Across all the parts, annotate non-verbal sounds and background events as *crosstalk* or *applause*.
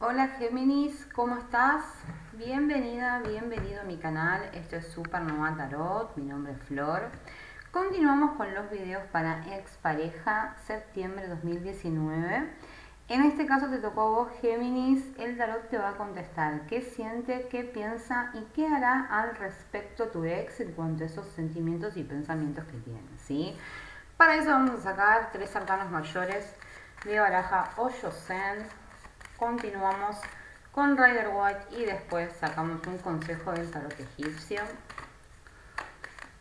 Hola Géminis, ¿cómo estás? Bienvenida, bienvenido a mi canal. Esto es Supernova Tarot, mi nombre es Flor. Continuamos con los videos para expareja septiembre 2019. En este caso te tocó a vos Géminis, el tarot te va a contestar qué siente, qué piensa y qué hará al respecto tu ex en cuanto a esos sentimientos y pensamientos que tiene, ¿sí? Para eso vamos a sacar tres arcanos mayores de baraja Oyo Sand. Continuamos con Rider White y después sacamos un consejo del tarot egipcio.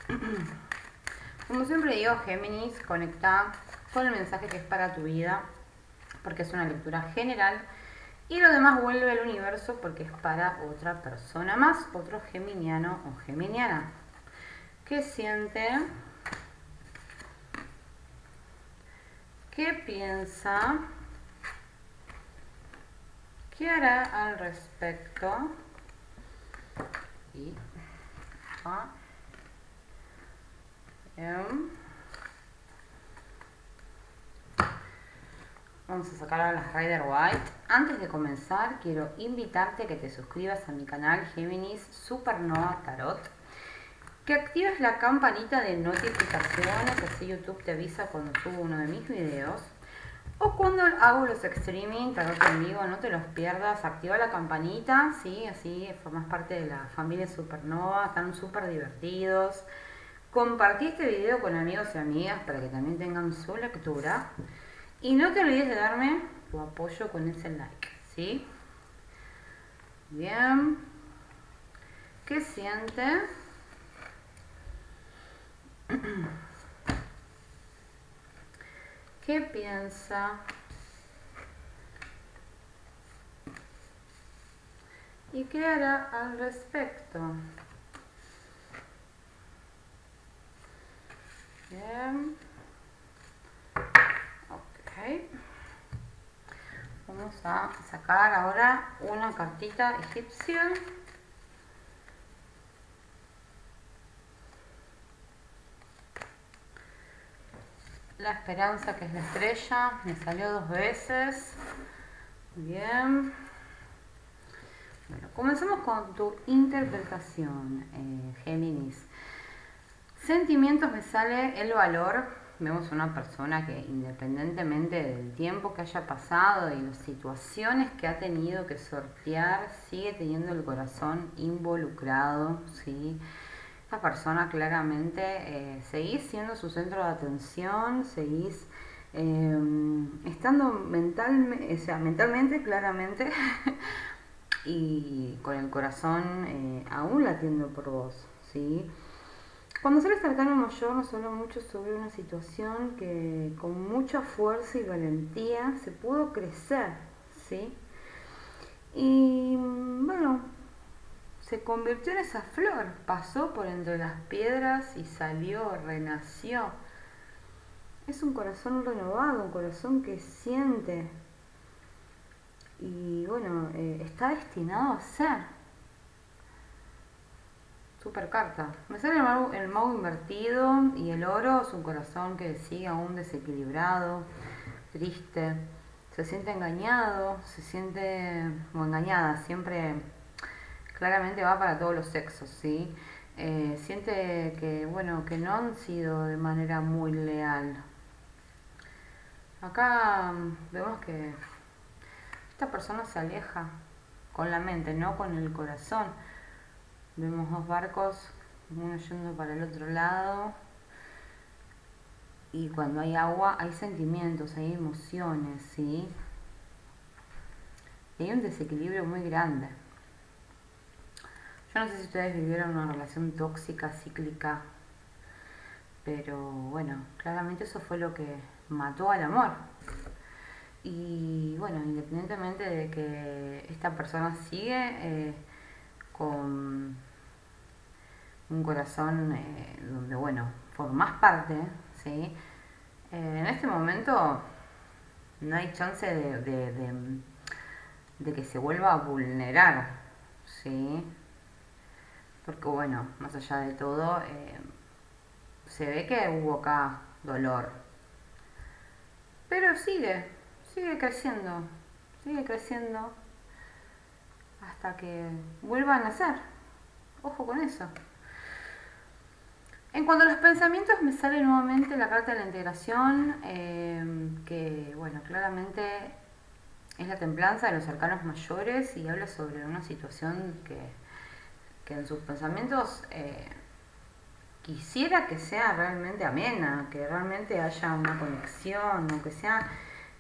*clears throat* Como siempre digo, Géminis, conecta con el mensaje que es para tu vida, porque es una lectura general. Y lo demás vuelve al universo porque es para otra persona más, otro geminiano o geminiana. ¿Qué siente? ¿Qué piensa? ¿Qué hará al respecto? Y, ah, em. Vamos a sacar a las Rider White. Antes de comenzar, quiero invitarte a que te suscribas a mi canal Géminis Supernova Tarot. Que actives la campanita de notificaciones, así YouTube te avisa cuando subo uno de mis videos. O cuando hago los streaming, tarot en vivo, no te los pierdas. Activa la campanita, ¿sí? Así formas parte de la familia Supernova. Están súper divertidos. Compartí este video con amigos y amigas para que también tengan su lectura. Y no te olvides de darme tu apoyo con ese like, ¿sí? Bien. ¿Qué siente? ¿Qué piensa? ¿Y qué hará al respecto? Bien. Vamos a sacar ahora una cartita egipcia. La esperanza que es la estrella, me salió dos veces. Bien. Bueno, comencemos con tu interpretación, eh, Géminis. Sentimientos me sale el valor vemos una persona que independientemente del tiempo que haya pasado y las situaciones que ha tenido que sortear, sigue teniendo el corazón involucrado. Esta persona claramente eh, seguís siendo su centro de atención, seguís em, estando mental, sea, mentalmente claramente *laughs* y con el corazón eh, aún latiendo por vos, ¿sí? Cuando sale este arcano mayor nos habla mucho sobre una situación que con mucha fuerza y valentía se pudo crecer, ¿sí? Y bueno, se convirtió en esa flor, pasó por entre las piedras y salió, renació. Es un corazón renovado, un corazón que siente. Y bueno, eh, está destinado a ser Super carta. Me sale el mago, invertido y el oro es un corazón que sigue aún desequilibrado, triste. Se siente engañado, se siente o engañada, siempre claramente va para todos los sexos, ¿sí? Eh, siente que, bueno, que no han sido de manera muy leal. Acá mm, vemos que esta persona se aleja con la mente, no con el corazón Vemos dos barcos, uno yendo para el otro lado. Y cuando hay agua hay sentimientos, hay emociones, ¿sí? Y hay un desequilibrio muy grande. Yo no sé si ustedes vivieron una relación tóxica, cíclica, pero bueno, claramente eso fue lo que mató al amor. Y bueno, independientemente de que esta persona sigue eh, con un corazón eh, donde, bueno, formás parte, ¿sí? Eh, en este momento no hay chance de, de, que se vuelva a vulnerar, ¿sí? Porque, bueno, más allá de todo, eh, se ve que hubo acá dolor. Pero sigue, sigue creciendo, sigue creciendo hasta que vuelva a nacer. Ojo con eso. En cuanto a los pensamientos, me sale nuevamente la carta de la integración, eh, que, bueno, claramente es la templanza de los arcanos mayores y habla sobre una situación que, que en sus pensamientos eh, quisiera que sea realmente amena, que realmente haya una conexión, o que sea,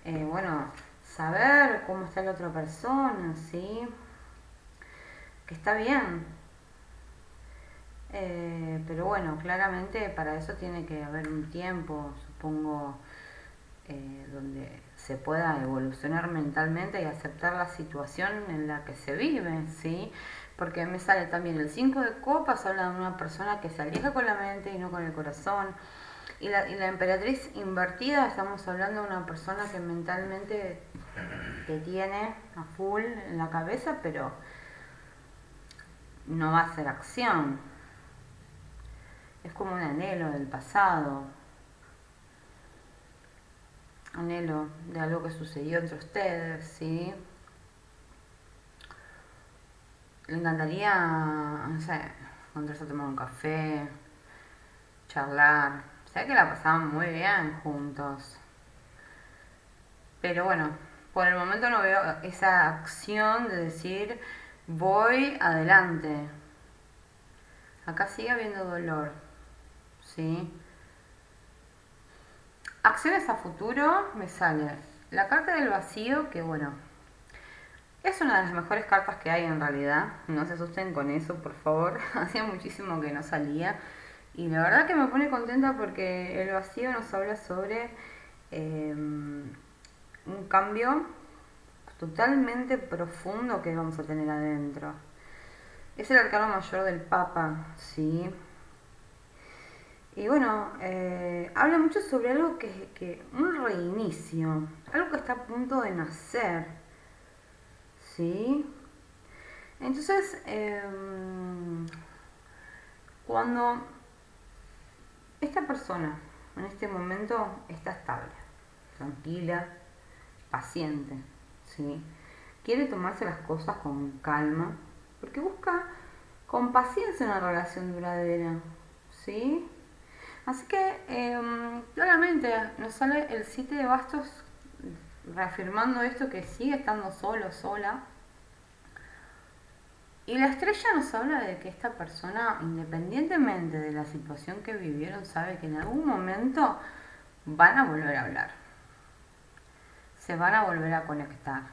eh, bueno, saber cómo está la otra persona, ¿sí? Que está bien, eh, pero bueno, claramente para eso tiene que haber un tiempo, supongo, eh, donde se pueda evolucionar mentalmente y aceptar la situación en la que se vive, ¿sí? Porque me sale también el 5 de copas, habla de una persona que se aleja con la mente y no con el corazón. Y la, emperatriz invertida, estamos hablando de una persona que mentalmente te tiene a full en la cabeza, pero no va a hacer acción, es como un anhelo del pasado, anhelo de algo que sucedió entre ustedes, ¿sí? Le encantaría, no sé, encontrarse a tomar un café, charlar. Sé que la pasaban muy bien juntos. Pero bueno, por el momento no veo esa acción de decir voy adelante. Acá sigue habiendo dolor. ¿sí? Acciones a futuro me sale la carta del vacío, que bueno, es una de las mejores cartas que hay en realidad. No se asusten con eso, por favor. *laughs* Hacía muchísimo que no salía. Y la verdad que me pone contenta porque el vacío nos habla sobre em, un cambio totalmente profundo que vamos a tener adentro. Es el arcano mayor del Papa, ¿sí? Y bueno, eh, habla mucho sobre algo que, que, un reinicio, algo que está a punto de nacer, ¿sí? Entonces, em, cuando esta persona en este momento está estable, tranquila, paciente, ¿sí? Quiere tomarse las cosas con calma, porque busca con paciencia una relación duradera, ¿sí? Así que em, claramente nos sale el 7 de bastos reafirmando esto que sigue estando solo, sola. Y la estrella nos habla de que esta persona, independientemente de la situación que vivieron, sabe que en algún momento van a volver a hablar. Se van a volver a conectar.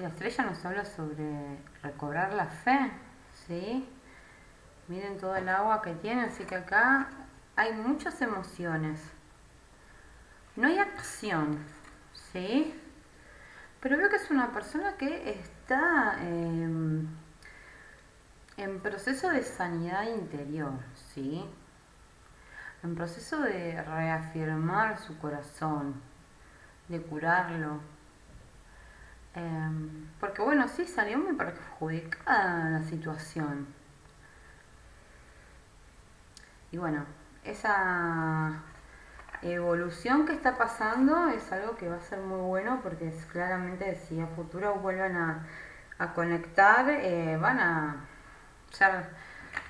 La estrella nos habla sobre recobrar la fe, ¿sí? Miren todo el agua que tiene, así que acá hay muchas emociones. No hay acción, ¿sí? Pero veo que es una persona que está em, en proceso de sanidad interior, ¿sí? En proceso de reafirmar su corazón, de curarlo. Em, porque bueno, sí salió muy perjudicada la situación. Y bueno, esa evolución que está pasando es algo que va a ser muy bueno porque es claramente si a futuro vuelvan a, conectar, eh, van a ser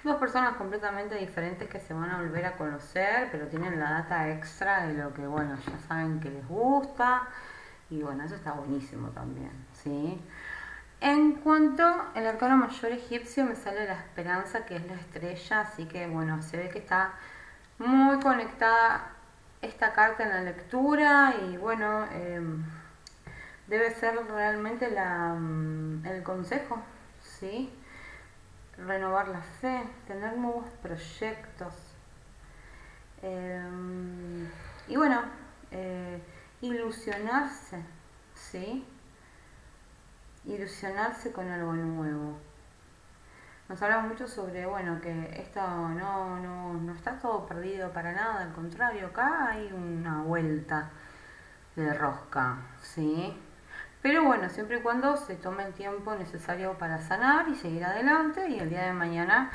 dos personas completamente diferentes que se van a volver a conocer, pero tienen la data extra de lo que, bueno, ya saben que les gusta. Y bueno, eso está buenísimo también, ¿sí? En cuanto al arcano mayor egipcio, me sale la esperanza, que es la estrella, así que bueno, se ve que está muy conectada esta carta en la lectura y bueno, em, debe ser realmente la, mm, el consejo, ¿sí? Renovar la fe, tener nuevos proyectos. Em, y bueno, eh, ilusionarse, ¿sí? Ilusionarse con algo nuevo. Nos habla mucho sobre, bueno, que esto no, no, no está todo perdido para nada, al contrario, acá hay una vuelta de rosca, ¿sí? Pero bueno, siempre y cuando se tome el tiempo necesario para sanar y seguir adelante y el día de mañana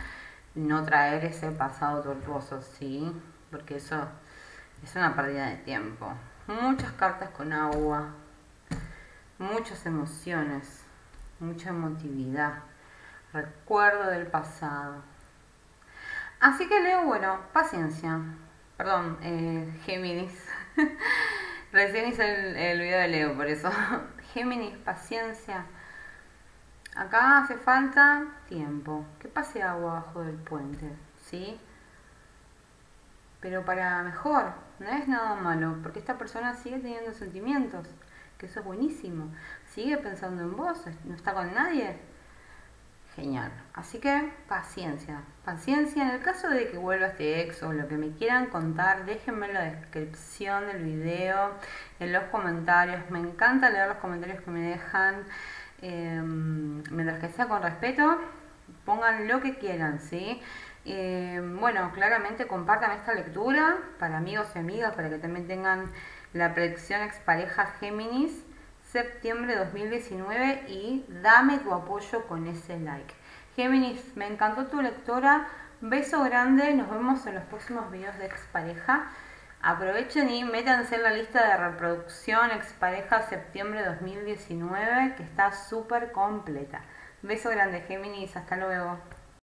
no traer ese pasado tortuoso, ¿sí? Porque eso es una pérdida de tiempo. Muchas cartas con agua, muchas emociones, mucha emotividad, recuerdo del pasado. Así que Leo, bueno, paciencia. Perdón, eh, Géminis. *laughs* Recién hice el, el video de Leo, por eso. *laughs* Géminis, paciencia. Acá hace falta tiempo. Que pase agua abajo del puente, ¿sí? Pero para mejor, no es nada malo, porque esta persona sigue teniendo sentimientos, que eso es buenísimo. Sigue pensando en vos, no está con nadie. Genial. Así que paciencia, paciencia. En el caso de que vuelva este ex o lo que me quieran contar, déjenme en la descripción del video, en los comentarios. Me encanta leer los comentarios que me dejan. Em, mientras que sea con respeto, pongan lo que quieran, ¿sí? Em, bueno, claramente compartan esta lectura para amigos y amigas, para que también tengan la predicción expareja Géminis, septiembre 2019, y dame tu apoyo con ese like. Géminis, me encantó tu lectora, beso grande, nos vemos en los próximos videos de expareja. Aprovechen y métanse en la lista de reproducción expareja septiembre 2019 que está súper completa. Beso grande Géminis, hasta luego.